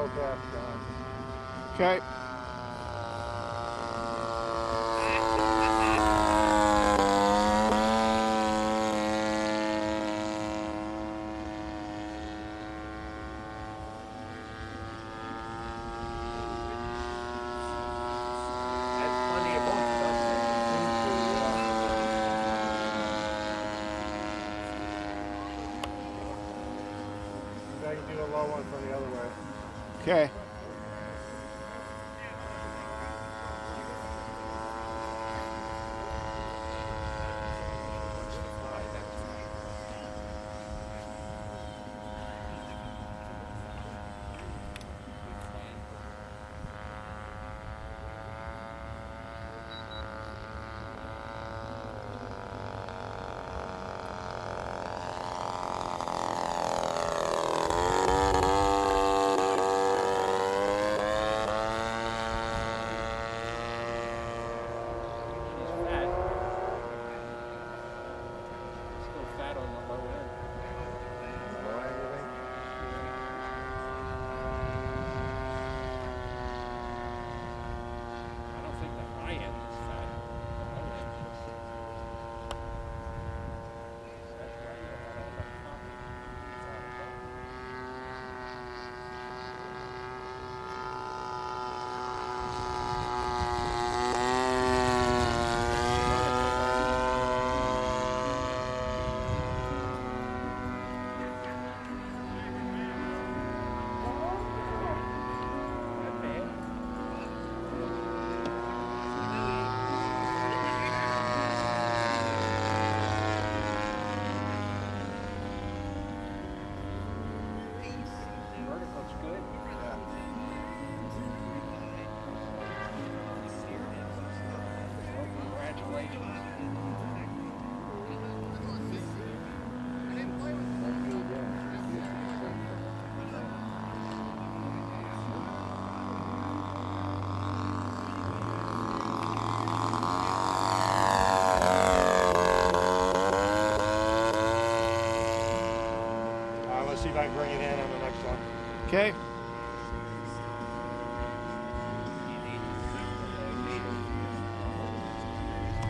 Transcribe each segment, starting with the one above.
slow gas going. Okay. I can do a low one from the other way. Okay.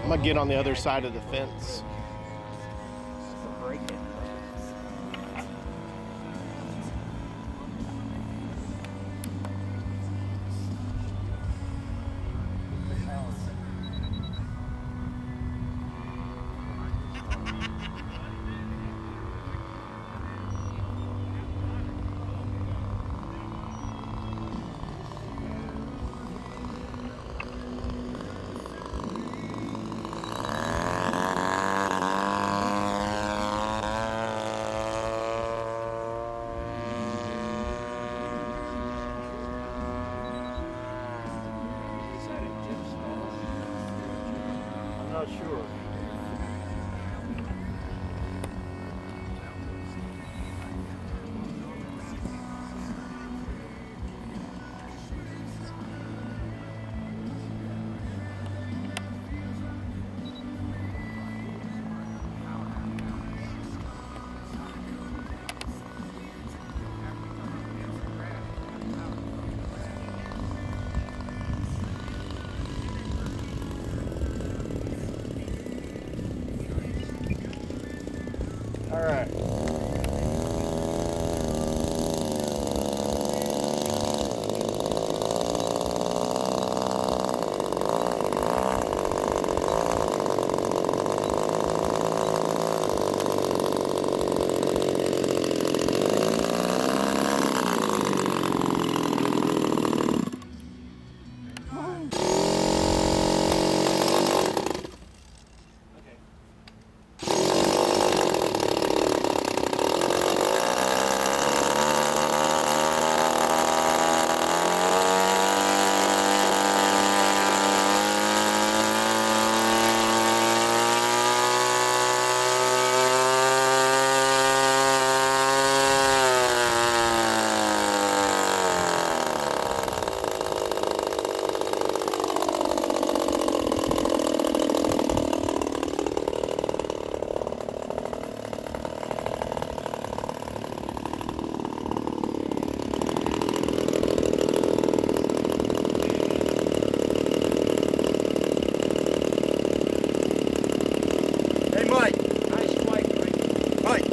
I'm gonna get on the other side of the fence. All right. Hey, Mike. Nice flight, Mike. Mike.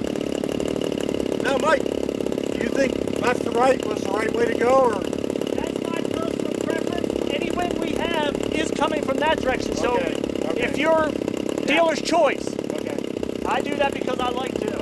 Now, Mike, do you think left to right was the right way to go, or? That's my personal preference. Any wind we have is coming from that direction. So Okay, okay. if you're dealer's choice, Okay. I do that because I like to.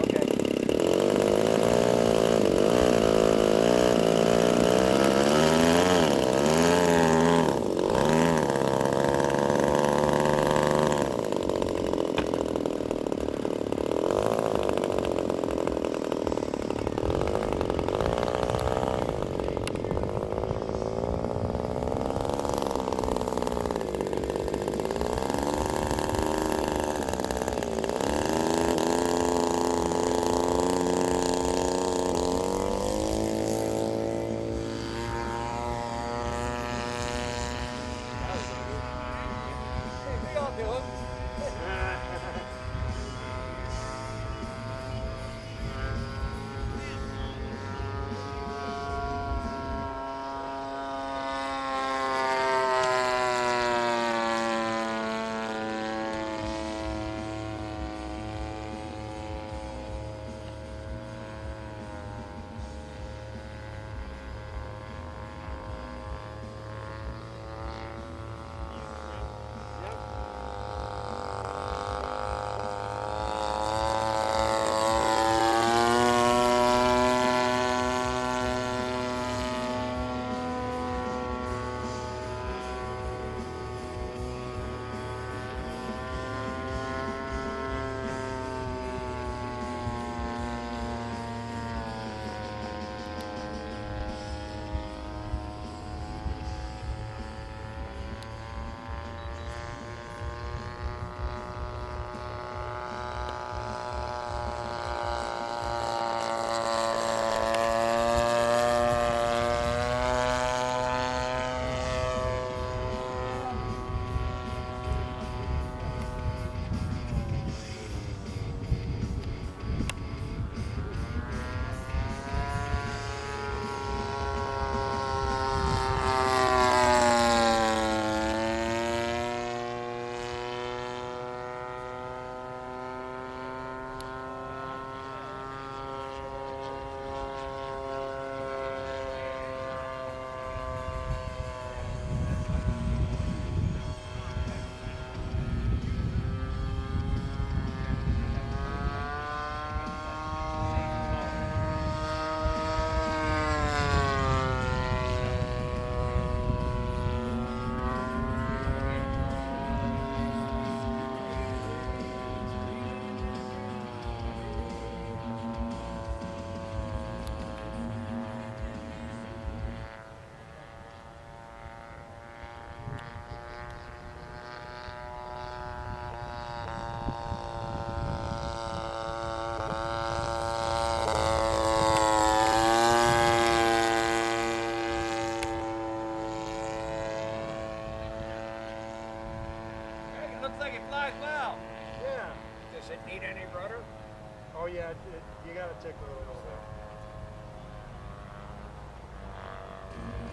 Gotta tickle a little bit.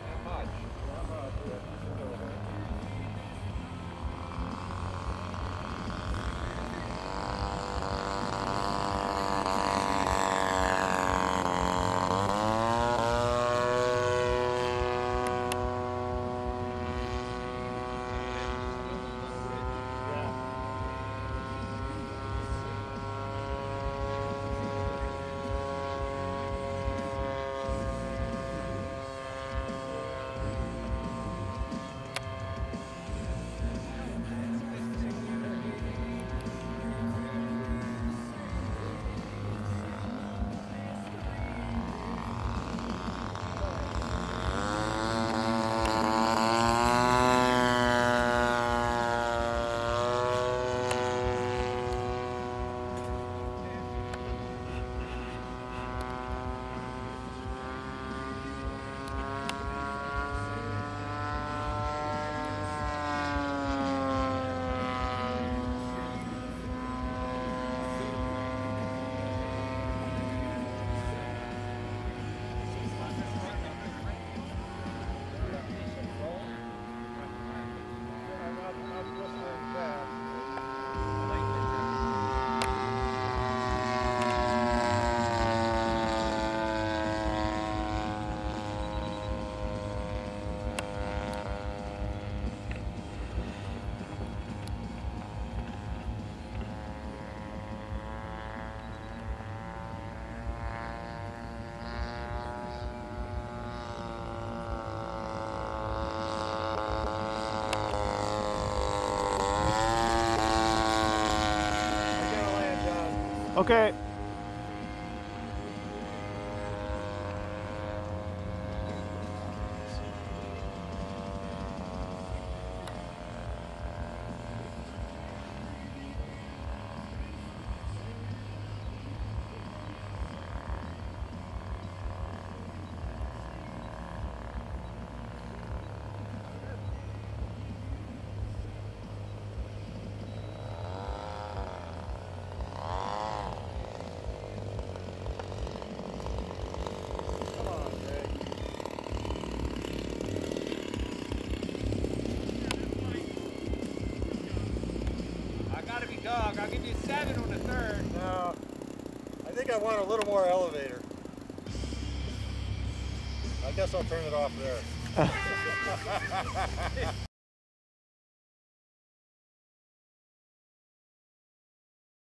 Not much. Not much, Okay. Dog. I'll give you seven on the third. No. I think I want a little more elevator. I guess I'll turn it off there.